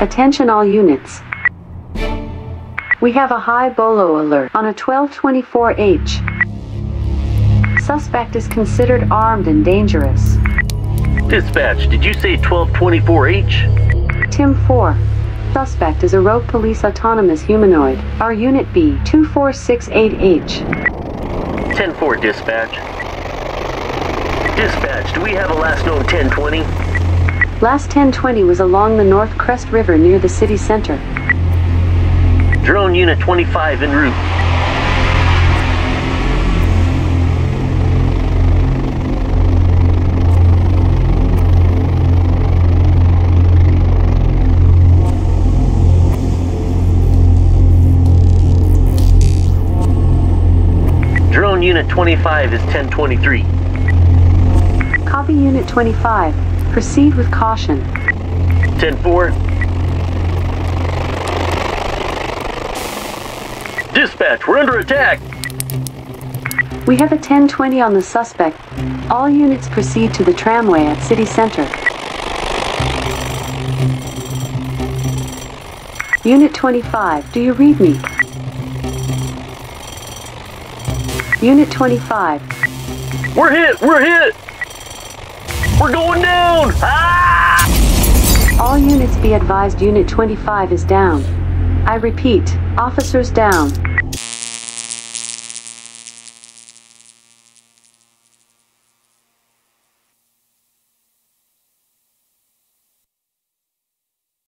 Attention all units. We have a high bolo alert on a 1224H. Suspect is considered armed and dangerous. Dispatch, did you say 1224H? Tim 4. Suspect is a rogue police autonomous humanoid. Our unit B 2468H. 10-4, dispatch. Dispatch, do we have a last known 1020? Last 1020 was along the North Crest River near the city center. Drone Unit 25 en route. Drone Unit 25 is 1023. Copy Unit 25. Proceed with caution. 10-4. Dispatch, we're under attack! We have a 1020 on the suspect. All units proceed to the tramway at city center. Unit 25, do you read me? Unit 25, We're hit! We're hit! We're going down! Ah! all units be advised Unit 25 is down. I repeat, officers down.